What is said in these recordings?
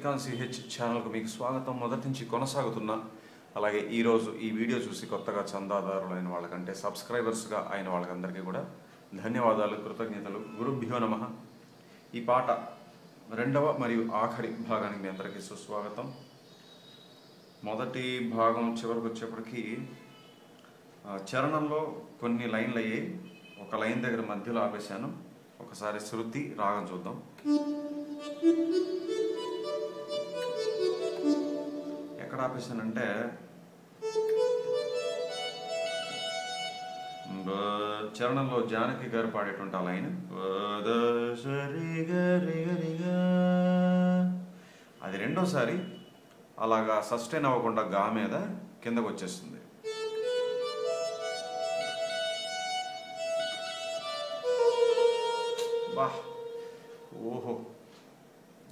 Srikanth CH ఛానల్కు మీకు స్వాగతం. మొదటి నుంచి కొనసాగుతున్న అలాగే ఈరోజు ఈ వీడియో చూసి కొత్తగా చందాదారులైన వాళ్ళకంటే సబ్స్క్రైబర్స్గా అయిన వాళ్ళకందరికీ కూడా ధన్యవాదాలు కృతజ్ఞతలు. గురుభ్యో నమ. ఈ పాట రెండవ మరియు ఆఖరి భాగానికి మీ అందరికీ సుస్వాగతం. మొదటి భాగం చివరికి వచ్చేప్పటికీ చరణంలో కొన్ని లైన్లు అయ్యాయి ఒక లైన్ దగ్గర మధ్యలో ఆపేశాను. ఒకసారి శృతి రాగం చూద్దాం. ఎక్కడ ఆపేశానంటే చరణంలో జానకి గారు పాడేటువంటి ఆ లైన్ అది రెండోసారి అలాగా సస్టైన్ అవ్వకుండా గా మీద కిందకు వచ్చేస్తుంది. బా ఓహో!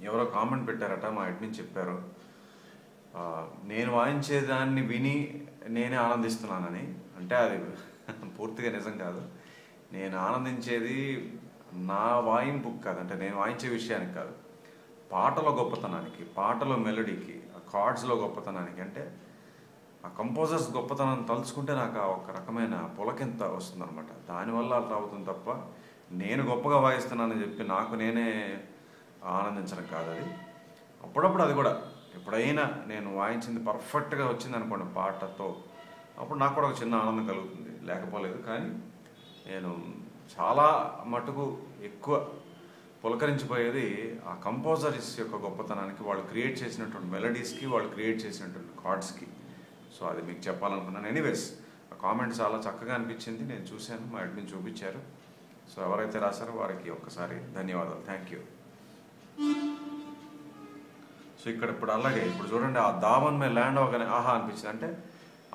ఎవరో కామెంట్ పెట్టారట మా అడ్మిన్ చెప్పారు. నేను వాయించేదాన్ని విని నేనే ఆనందిస్తున్నానని. అంటే అది పూర్తిగా నిజం కాదు. నేను ఆనందించేది నా వాయింపు కాదు. అంటే నేను వాయించే విషయానికి కాదు. పాటలో గొప్పతనానికి పాటలో మెలడీకి ఆ కార్డ్స్లో గొప్పతనానికి అంటే ఆ కంపోజర్స్ గొప్పతనాన్ని తలుచుకుంటే నాకు ఆ ఒక రకమైన పులకింత వస్తుందన్నమాట. దానివల్ల అట్లా అవుతుంది తప్ప నేను గొప్పగా వాయిస్తున్నానని చెప్పి నాకు నేనే ఆనందించడం కాదు అది అప్పుడప్పుడు అది కూడా ఎప్పుడైనా నేను వాయించింది పర్ఫెక్ట్గా వచ్చింది అనుకోండి పాటతో అప్పుడు నాకు కూడా ఒక చిన్న ఆనందం కలుగుతుంది. లేకపోలేదు కానీ నేను చాలా మటుకు ఎక్కువ పులకరించిపోయేది ఆ కంపోజర్స్ యొక్క గొప్పతనానికి వాళ్ళు క్రియేట్ చేసినటువంటి మెలడీస్కి వాళ్ళు క్రియేట్ చేసినటువంటి కార్డ్స్కి. సో అది మీకు చెప్పాలనుకున్నాను. ఎనీవేస్ ఆ కామెంట్ చాలా చక్కగా అనిపించింది. నేను చూశాను మా అడ్మిన్ చూపించారు. సో ఎవరైతే రాశారో వారికి ఒక్కసారి ధన్యవాదాలు. థ్యాంక్ యూ సో ఇక్కడ ఇప్పుడు అలాగే ఇప్పుడు చూడండి ఆ దామన్ మీద ల్యాండ్ అవ్వగానే ఆహా అనిపించింది. అంటే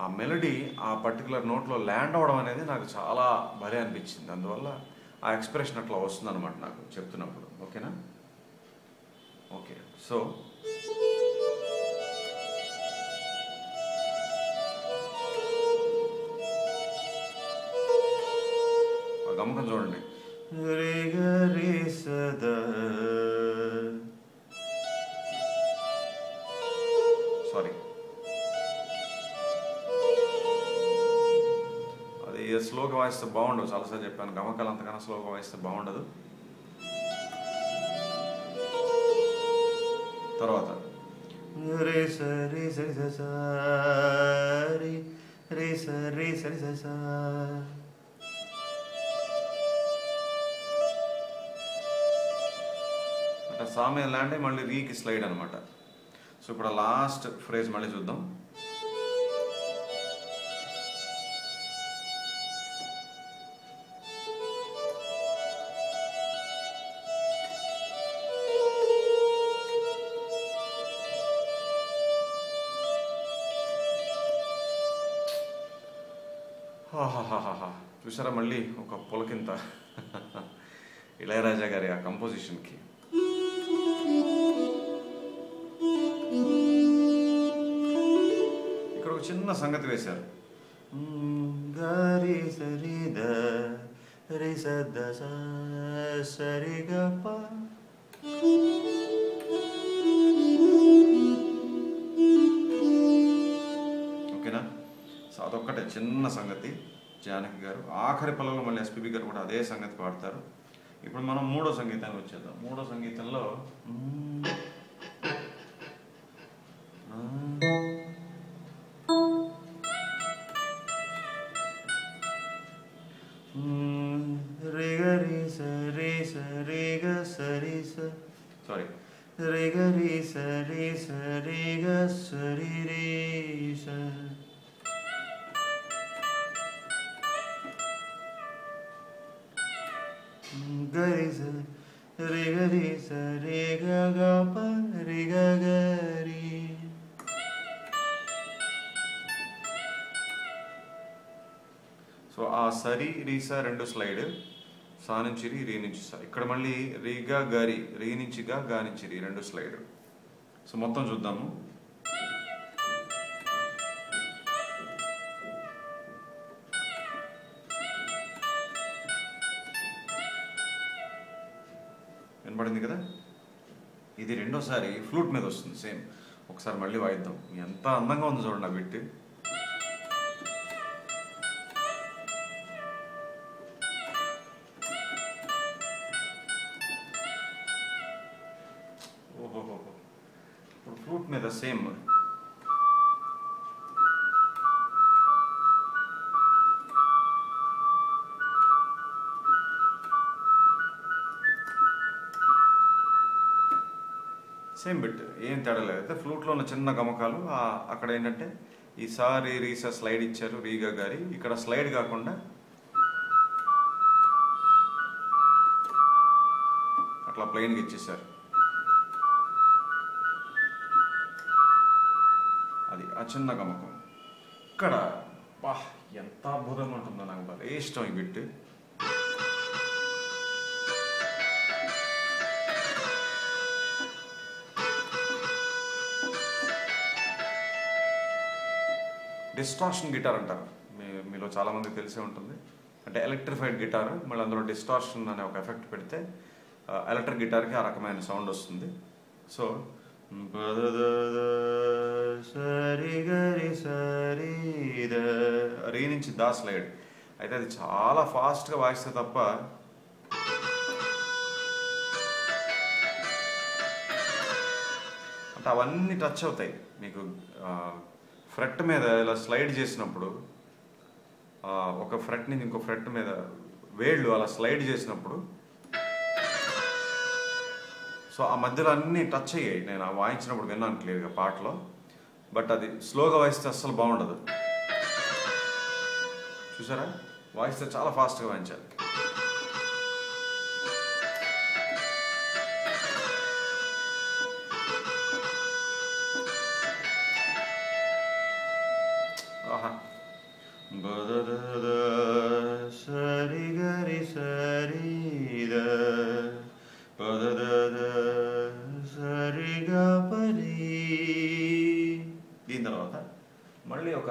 ఆ మెలడీ ఆ పర్టికులర్ నోట్లో ల్యాండ్ అవ్వడం అనేది నాకు చాలా భలే అనిపించింది. అందువల్ల ఆ ఎక్స్ప్రెషన్ అట్లా వస్తుంది అనమాట నాకు చెప్తున్నప్పుడు. ఓకేనా? ఓకే. సో గమకం చూడండి. రే గ స్లోగా వాయిస్తే బాగుండదు చాలాసార్లు చెప్పాను. గమకాలు అంతకన్నా స్లోగా వాయిస్తే బాగుండదు. తర్వాత. రే సరి రి సరి సరి అంటే సామె ల్యాండ్ మళ్ళీ రీకి స్లైడ్ అనమాట సో ఇప్పుడు లాస్ట్ ఫ్రేజ్ మళ్ళీ చూద్దాం. చూసారా మళ్ళీ ఒక పులకింత? ఇళయరాజా గారి ఆ కంపోజిషన్కి ఇక్కడ ఒక చిన్న సంగతి వేశారు. గరి సరి ద స సరి గ ప చిన్న సంగతి జానకి గారు. ఆఖరి పల్లెలు మళ్ళీ ఎస్పీబీ గారు కూడా అదే సంగతి పాడతారు. ఇప్పుడు మనం మూడో సంగీతానికి వచ్చేద్దాం. మూడో సంగీతంలో సో ఆ సరి రీసా రెండు స్లైడ్ సా నుంచి రీ నుంచి సా ఇక్కడ మళ్ళీ రీగా గరి రీ నుంచి గా గా నుంచి రీ రెండు స్లైడ్. సో మొత్తం చూద్దాము. వినపడింది కదా? ఇది రెండోసారి ఫ్లూట్ మీద వస్తుంది సేమ్. ఒకసారి మళ్ళీ వాయిద్దాం. ఎంత అందంగా ఉంది చూడండి ఆ బిట్టు. Guck mir das మీద సేమ్ సేమ్ బిట్ ఏం తేడా లేదు. అయితే ఫ్లూట్లో ఉన్న చిన్న గమకాలు అక్కడ ఏంటంటే ఈ సారి రీసా స్లైడ్ ఇచ్చారు రీగా గారి. ఇక్కడ స్లైడ్ కాకుండా అట్లా ప్లెయిన్గా ఇచ్చేసారు ఆ చిన్న గమకం ఇక్కడ బా ఎంత అద్భుతంగా ఉంటుందో నాకు భలే ఇష్టం ఈ బిట్ డిస్టార్షన్ గిటార్ అంటారు. మీ మీలో చాలామంది తెలిసే ఉంటుంది. అంటే ఎలక్ట్రిఫైడ్ గిటార్. మళ్ళీ అందులో డిస్టార్షన్ అనే ఒక ఎఫెక్ట్ పెడితే ఎలక్ట్రిక్ గిటార్కి ఆ రకమైన సౌండ్ వస్తుంది. సో సరి గరి సరి రీ నుంచి దా స్లైడ్ అయితే అది చాలా ఫాస్ట్గా వాయిస్తే తప్ప అంటే అవన్నీ టచ్ అవుతాయి. మీకు ఫ్రెట్ మీద ఇలా స్లైడ్ చేసినప్పుడు ఒక ఫ్రెట్ నుంచి ఇంకో ఫ్రెట్ మీద వేళ్ళు అలా స్లైడ్ చేసినప్పుడు సో ఆ మధ్యలో అన్నీ టచ్ అయ్యాయి. నేను ఆ వాయించినప్పుడు విన్నాను క్లియర్గా పాటలో. బట్ అది స్లోగా వాయిస్తే అస్సలు బాగుండదు. చూసారా? వాయిస్తే చాలా ఫాస్ట్గా వాయించాలి. ఆహా.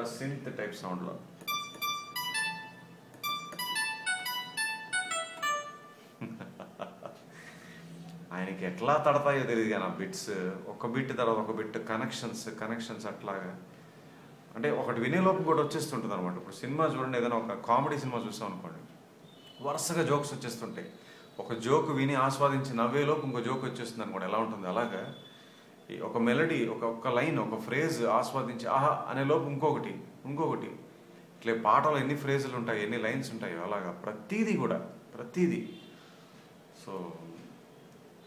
ఒక సింత్ టైప్ సౌండ్లో ఆయనకి ఎట్లా తడతాయో తెలియదు కానీ ఆ బిట్స్ ఒక బిట్ తర్వాత ఒక బిట్ కనెక్షన్స్ కనెక్షన్స్ అట్లాగా. అంటే ఒకటి వినేలోపు కూడా వచ్చేస్తుంటుంది అనమాట ఇప్పుడు సినిమా చూడండి ఏదైనా ఒక కామెడీ సినిమా చూసాం అనుకోండి. వరుసగా జోక్స్ వచ్చేస్తుంటాయి. ఒక జోక్ విని ఆస్వాదించి నవ్వేలోపు ఇంకో జోక్ వచ్చేస్తుంది అనుకోండి ఎలా ఉంటుంది? అలాగా? ఒక మెలడీ ఒక ఒక్క లైన్ ఒక ఫ్రేజ్ ఆస్వాదించి ఆహా అనే లోపు ఇంకొకటి ఇంకొకటి. ఇట్లే పాటలు ఎన్ని ఫ్రేజులు ఉంటాయి ఎన్ని లైన్స్ ఉంటాయో అలాగా ప్రతీది కూడా ప్రతీది. So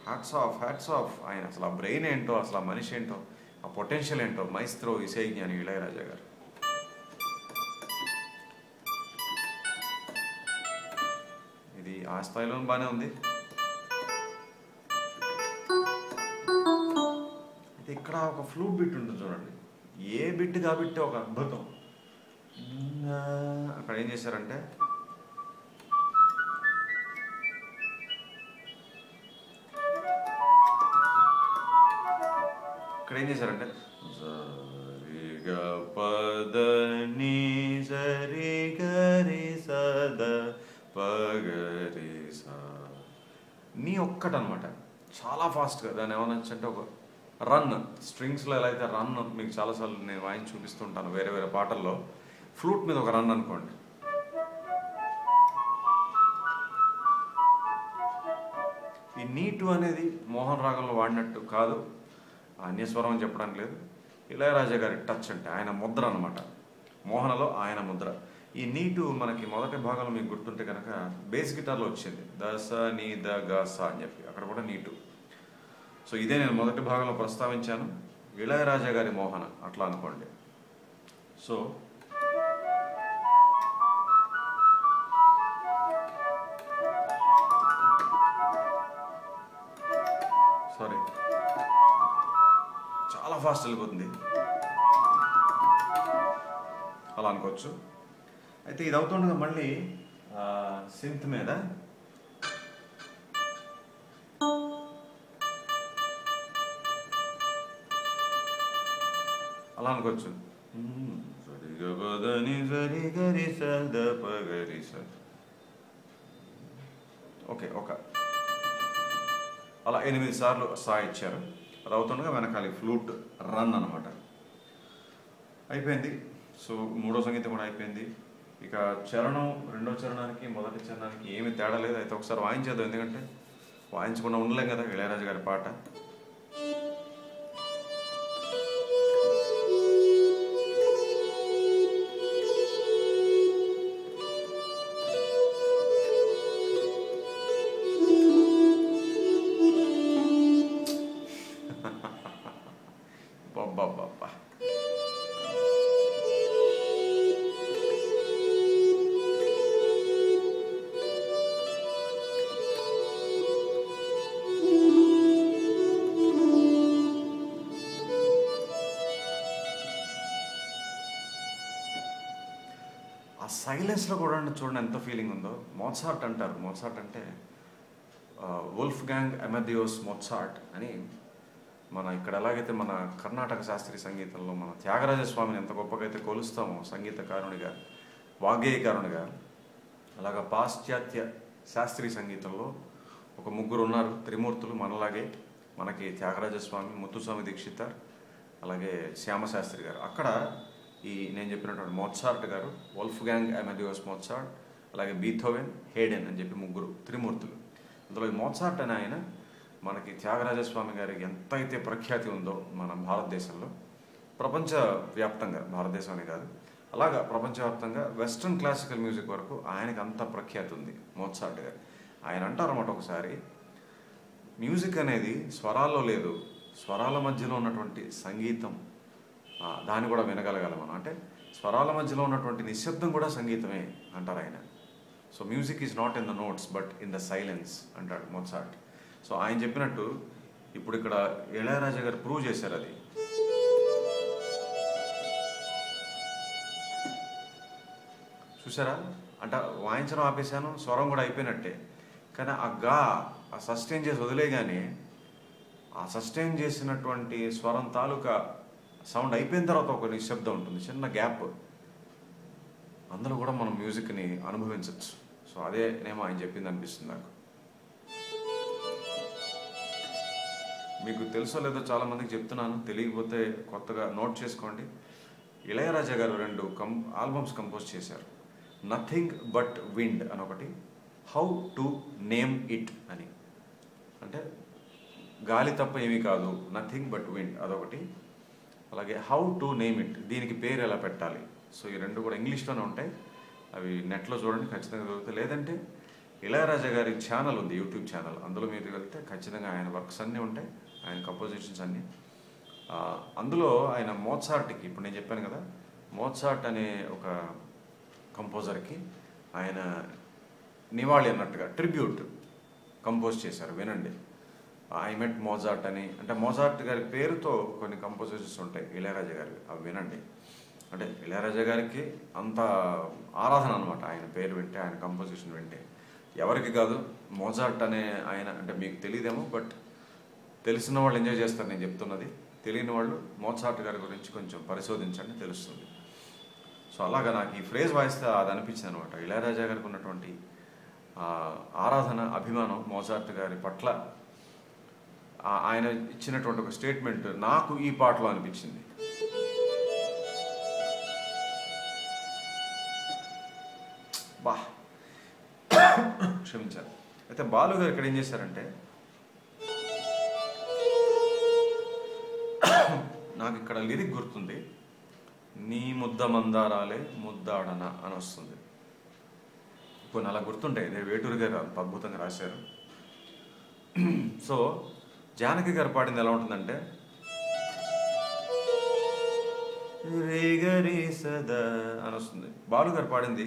hats off hats off ఆయన అసలు ఆ బ్రెయిన్ ఏంటో అసలు ఆ మనిషి ఏంటో ఆ పొటెన్షియల్ ఏంటో మైస్త్రో ఇసై జ్ఞాని ఇళయరాజా గారు. ఇది ఆ స్థాయిలో బాగానే ఉంది. ఇక్కడ ఒక ఫ్లూట్ బిట్ ఉంటుంది చూడండి. ఏ బిట్ కాబట్టి ఒక అద్భుతం. అక్కడ ఏం చేశారంటే ఇక్కడ ఏం చేశారంటే సరిగ పద నీ సరి గరి సద పగరి సా. నీ ఒక్కటనమాట. చాలా ఫాస్ట్గా దాన్ని ఏమనొచ్చు అంటే ఒక రన్. స్ట్రింగ్స్లో ఎలా అయితే రన్ మీకు చాలాసార్లు నేను వాయించి చూపిస్తుంటాను వేరే వేరే పాటల్లో ఫ్లూట్ మీద ఒక రన్ అనుకోండి. ఈ నీటు అనేది మోహన్ రాగంలో వాడినట్టు కాదు. అన్యస్వరం అని చెప్పడానికి లేదు. ఇళయరాజా గారి టచ్ అంటే ఆయన ముద్ర అనమాట మోహనలో ఆయన ముద్ర. ఈ నీటు మనకి మొదటి భాగంలో మీకు గుర్తుంటే కనుక బేస్ గిటార్లో వచ్చింది. దస నీ ద గ స అని చెప్పి. అక్కడ కూడా నీటు. సో ఇదే నేను మొదటి భాగంలో ప్రస్తావించాను. ఇళయరాజా గారి మోహన అట్లా అనుకోండి. So sorry. చాలా ఫాస్ట్ వెళ్ళిపోతుంది. అలా అనుకోవచ్చు. అయితే ఇది అవుతుండగా మళ్ళీ సింత్ మీద అలా అనుకోవచ్చు. సరిగ పదని సద పగరి ఓకే ఒక. అలా ఎనిమిది సార్లు సా ఇచ్చారు. అది అవుతుండగా వెనకాలి ఫ్లూట్ రన్ అనమాట. అయిపోయింది. సో మూడో సంగీతం కూడా అయిపోయింది. ఇక చరణం రెండో చరణానికి మొదటి చరణానికి ఏమీ తేడా లేదు. అయితే ఒకసారి వాయించేద్దాం. ఎందుకంటే వాయించకుండా ఉండలేం కదా ఇళయరాజు గారి పాట. ఆ సైలెన్స్లో కూడా చూడండి ఎంత ఫీలింగ్ ఉందో. మోత్సార్ట్ అంటారు. మోత్సార్ట్ అంటే వుల్ఫ్ గ్యాంగ్ ఎమదియోస్ మోత్సార్ట్ అని మన ఇక్కడ ఎలాగైతే మన కర్ణాటక శాస్త్రీయ సంగీతంలో మన త్యాగరాజ స్వామిని ఎంత గొప్పగా అయితే కొలుస్తామో సంగీతకారునిగా వాగ్గేయకారునిగా అలాగా పాశ్చాత్య శాస్త్రీయ సంగీతంలో ఒక ముగ్గురు ఉన్నారు. త్రిమూర్తులు మనలాగే. మనకి త్యాగరాజస్వామి ముత్తుస్వామి దీక్షితార్ అలాగే శ్యామశాస్త్రి గారు. అక్కడ ఈ నేను చెప్పినటువంటి మోత్సార్ట్ గారు వల్ఫ్ గ్యాంగ్ అమెడియోస్ మోత్సార్ట్ అలాగే బీథోవెన్ హేడెన్ అని చెప్పి ముగ్గురు త్రిమూర్తులు. అందులో మోత్సార్ట్ అనే ఆయన మనకి త్యాగరాజస్వామి గారికి ఎంతైతే ప్రఖ్యాతి ఉందో మన భారతదేశంలో ప్రపంచ వ్యాప్తంగా భారతదేశం కాదు అలాగా ప్రపంచవ్యాప్తంగా వెస్ట్రన్ క్లాసికల్ మ్యూజిక్ వరకు ఆయనకి అంత ప్రఖ్యాతి ఉంది మోత్సార్ట్ గారు. ఆయన అంటారన్నమాట ఒకసారి మ్యూజిక్ అనేది స్వరాల్లో లేదు స్వరాల మధ్యలో ఉన్నటువంటి సంగీతం దాన్ని కూడా వినగలగాలి మనం. అంటే స్వరాల మధ్యలో ఉన్నటువంటి నిశ్శబ్దం కూడా సంగీతమే అంటారు ఆయన. So music is not in the notes but in the silence అంటాడు మొత్సాట్ సో ఆయన చెప్పినట్టు ఇప్పుడు ఇక్కడ ఇళయరాజా గారు ప్రూవ్ చేశారు అది. చూసారా అంటే వాయించడం ఆపేశాను స్వరం కూడా అయిపోయినట్టే. కానీ ఆ గా ఆ సస్టైన్ చేసి వదిలే కానీ ఆ సస్టైన్ చేసినటువంటి స్వరం తాలూకా సౌండ్ అయిపోయిన తర్వాత ఒక నిశ్శబ్దం ఉంటుంది చిన్న గ్యాప్. అందులో కూడా మనం మ్యూజిక్ని అనుభవించవచ్చు సో అదే నేమో ఆయన చెప్పింది అనిపిస్తుంది నాకు. మీకు తెలుసో లేదో చాలా మందికి చెప్తున్నాను తెలియకపోతే కొత్తగా నోట్ చేసుకోండి. ఇళయరాజా గారు రెండు కం ఆల్బమ్స్ కంపోజ్ చేశారు. నథింగ్ బట్ విండ్ అని ఒకటి హౌ టు నేమ్ ఇట్ అని. అంటే గాలి తప్ప ఏమీ కాదు నథింగ్ బట్ విండ్ అదొకటి. అలాగే హౌ టు నేమ్ ఇట్ దీనికి పేరు ఎలా పెట్టాలి? సో ఈ రెండు కూడా ఇంగ్లీష్లోనే ఉంటాయి. అవి నెట్లో చూడండి ఖచ్చితంగా దొరుకుతాయి లేదంటే ఇళయరాజా గారి ఛానల్ ఉంది యూట్యూబ్ ఛానల్ అందులో మీరు వెళ్తే ఖచ్చితంగా ఆయన వర్క్స్ అన్నీ ఉంటాయి ఆయన కంపోజిషన్స్ అన్నీ. అందులో ఆయన మోత్సార్ట్కి ఇప్పుడు నేను చెప్పాను కదా మోత్సార్ట్ అనే ఒక కంపోజర్కి ఆయన నివాళి అన్నట్టుగా ట్రిబ్యూట్ కంపోజ్ చేశారు. వినండి. ఐ మెట్ మోజార్ట్ అని. అంటే మోజార్ట్ గారి పేరుతో కొన్ని కంపోజిషన్స్ ఉంటాయి ఇళయరాజా గారి. అవి వినండి. అంటే ఇళయరాజా గారికి అంత ఆరాధన అనమాట ఆయన పేరు వింటే ఆయన కంపోజిషన్ వింటే. ఎవరికి కాదు మోజార్ట్ అనే ఆయన అంటే మీకు తెలియదేమో బట్ తెలిసిన వాళ్ళు ఎంజాయ్ చేస్తారు నేను చెప్తున్నది. తెలియని వాళ్ళు మోజార్ట్ గారి గురించి కొంచెం పరిశోధించండి తెలుస్తుంది. సో అలాగా నాకు ఈ ఫ్రేజ్ వాయిస్తే అది అనిపించింది అనమాట ఇళయరాజా గారికి ఉన్నటువంటి ఆరాధన అభిమానం మోజార్ట్ గారి పట్ల ఆయన ఇచ్చినటువంటి ఒక స్టేట్మెంట్ నాకు ఈ పాటలో అనిపించింది. బా. క్షమించారు అయితే బాలు గారు ఇక్కడ ఏం చేశారంటే నాకు ఇక్కడ లిరిక్ గుర్తుంది. నీ ముద్ద మందారాలే ముద్దాడన అని వస్తుంది. ఇప్పుడు అలా గుర్తుంటాయి. నేను వేటూరు గారు అద్భుతంగా రాశారు. సో జానకి గారు పాడింది ఎలా ఉంటుందంటే? రేగరి సదా అని వస్తుంది. బాలు గారు పాడింది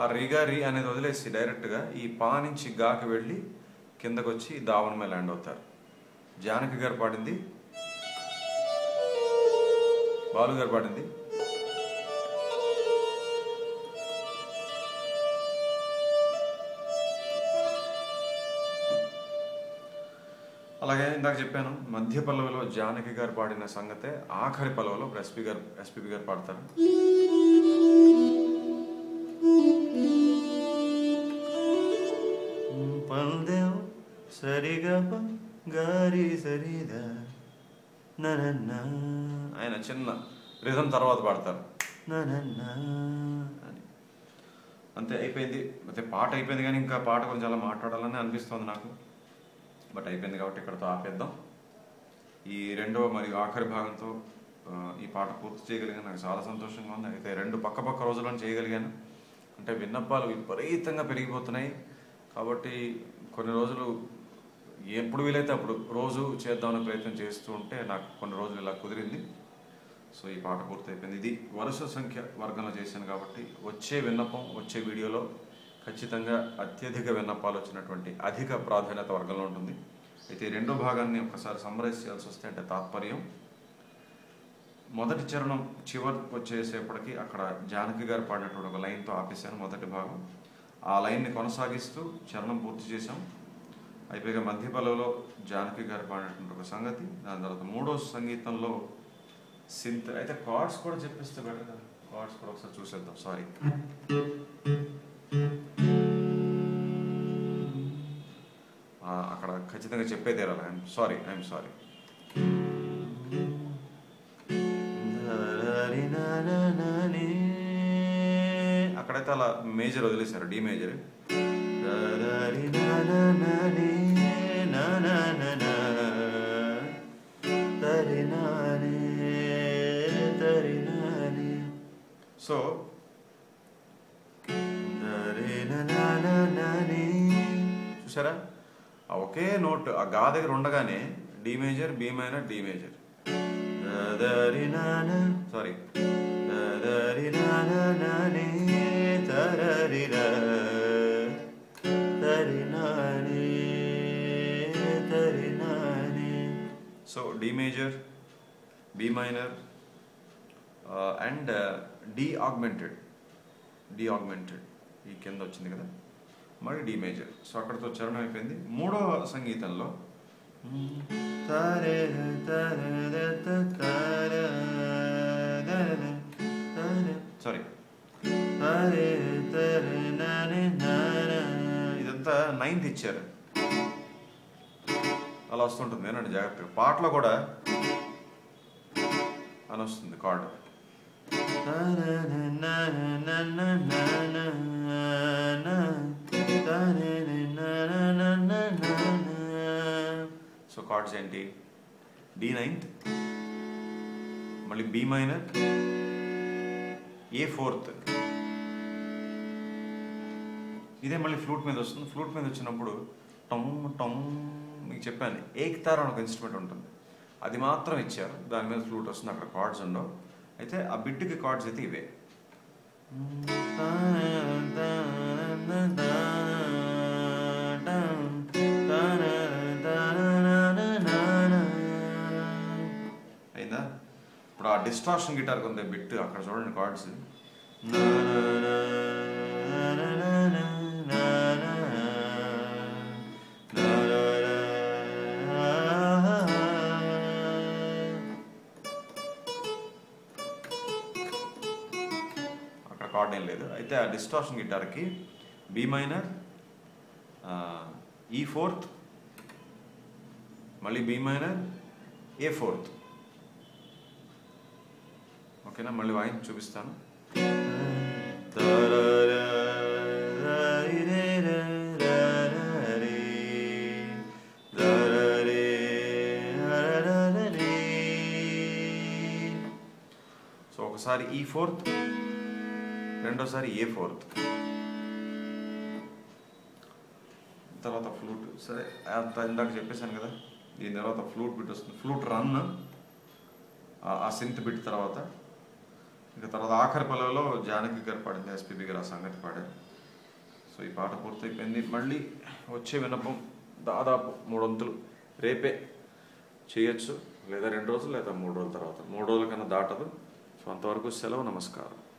ఆ రిగారి అనేది వదిలేసి డైరెక్ట్గా ఈ పా నుంచి గాకి వెళ్ళి కిందకు వచ్చి దావన మీద ల్యాండ్ అవుతారు. జానకి గారు పాడింది బాలు గారు పాడింది అలాగే ఇందాక చెప్పాను మధ్య పల్లవిలో జానకి గారు పాడిన సంగతే ఆఖరి పల్లవిలో ఇప్పుడు ఎస్పీ గారు ఎస్పీబీ గారు పాడతారు. పందెం సరిగప గారి సరిదా ఆయన చిన్న రిధం తర్వాత పాడతారు. అని. అంతే అయిపోయింది. అయితే పాట అయిపోయింది కానీ ఇంకా పాట గురించి అలా మాట్లాడాలని అనిపిస్తుంది నాకు. బట్ అయిపోయింది కాబట్టి ఇక్కడతో ఆపేద్దాం. ఈ రెండవ మరియు ఆఖరి భాగంతో ఈ పాట పూర్తి చేయగలిగాను. నాకు చాలా సంతోషంగా ఉంది. అయితే రెండు పక్క పక్క రోజులను చేయగలిగాను. అంటే విన్నపాలు విపరీతంగా పెరిగిపోతున్నాయి. కాబట్టి కొన్ని రోజులు ఎప్పుడు వీలైతే అప్పుడు రోజు చేద్దామనే ప్రయత్నం చేస్తూ ఉంటే నాకు కొన్ని రోజులు ఇలా కుదిరింది. సో ఈ పాట పూర్తయిపోయింది. ఇది వరుస సంఖ్య వర్గంలో చేశాను కాబట్టి వచ్చే విన్నపం వచ్చే వీడియోలో ఖచ్చితంగా అత్యధిక విన్నపాలు వచ్చినటువంటి అధిక ప్రాధాన్యత వర్గంలో ఉంటుంది. అయితే రెండో భాగాన్ని ఒకసారి సమ్మరైజ్ చేయాల్సి వస్తే అంటే తాత్పర్యం. మొదటి చరణం చివరి వచ్చేసేపటికి అక్కడ జానకి గారు పాడినటువంటి ఒక లైన్తో ఆపేశాను మొదటి భాగం. ఆ లైన్ని కొనసాగిస్తూ చరణం పూర్తి చేశాం. అయిపోయిగా మధ్య పల్లవిలో జానకి గారు పాడినటువంటి ఒక సంగతి దాని తర్వాత మూడో సంగీతంలో సింత్ అయితే కార్డ్స్ కూడా చెప్పిస్తే బెటర్ కదా. కార్డ్స్ కూడా ఒకసారి చూసేద్దాం. సారీ అక్కడ ఖచ్చితంగా చెప్పే తీరాలి. ఐఎమ్ సారీ ఐఎమ్ సారీ అక్కడైతే అలా మేజర్ వదిలేశారు డి మేజర్ ఒకే నోట్ ఆ గా దగ్గర ఉండగానే D major B minor D major sorry so D major B minor and D augmented D augmented ఈ కింద వచ్చింది కదా? మరి డి మేజర్ సో అక్కడతో చరణం అయిపోయింది. మూడవ సంగీతంలో. సారీ ఇదంతా నైన్త్ ఇచ్చారు. అలా వస్తుంటుంది. ఏనండి జాగ్రత్తగా. పాటలో కూడా అని వస్తుంది కార్డు సో కార్డ్స్ ఏంటి? డి నైన్త్ మళ్ళీ బి మైనర్ ఏ ఫోర్త్ ఇదే మళ్ళీ ఫ్లూట్ మీద వస్తుంది. ఫ్లూట్ మీద వచ్చినప్పుడు టమ్ టమ్ మీకు చెప్పాను ఏక్తార అని ఒక ఇన్స్ట్రుమెంట్ ఉంటుంది. అది మాత్రం ఇచ్చారు. దాని మీద ఫ్లూట్ వస్తుంది. అక్కడ కార్డ్స్ ఉండవు. అయితే ఆ బిడ్డకి కార్డ్స్ అయితే ఇవే. ఇప్పుడు ఆ డిస్ట్రాక్షన్ గిటార్ ఉంది బిట్ అక్కడ చూడండి కార్డ్స్ అక్కడ కార్డ్ ఏం లేదు. అయితే ఆ డిస్ట్రాక్షన్ గిటార్కి బి మైనర్ ఈ ఫోర్త్ మళ్ళీ బి మైనర్ ఏ ఫోర్త్ ఓకేనా? మళ్ళీ వాయించి చూపిస్తాను. సో ఒకసారి ఈ ఫోర్త్ రెండోసారి ఏ ఫోర్త్? తర్వాత ఫ్లూట్. సరే అంత ఇందాక చెప్పేశాను కదా దీని తర్వాత ఫ్లూట్ బిట్ వస్తుంది. ఫ్లూట్ రన్ ఆ సింత్ బిట్ తర్వాత ఇక తర్వాత ఆఖరి పల్లెలో జానకి గారు పాడింది ఎస్పీబీ గారు ఆ సంగతి పాడారు. సో ఈ పాట పూర్తయిపోయింది. మళ్ళీ వచ్చే విన్నపం దాదాపు మూడొంతులు. రేపే చేయొచ్చు. లేదా రెండు రోజులు లేదా మూడు రోజుల తర్వాత. మూడు రోజుల కన్నా దాటదు. సో అంతవరకు సెలవు నమస్కారం.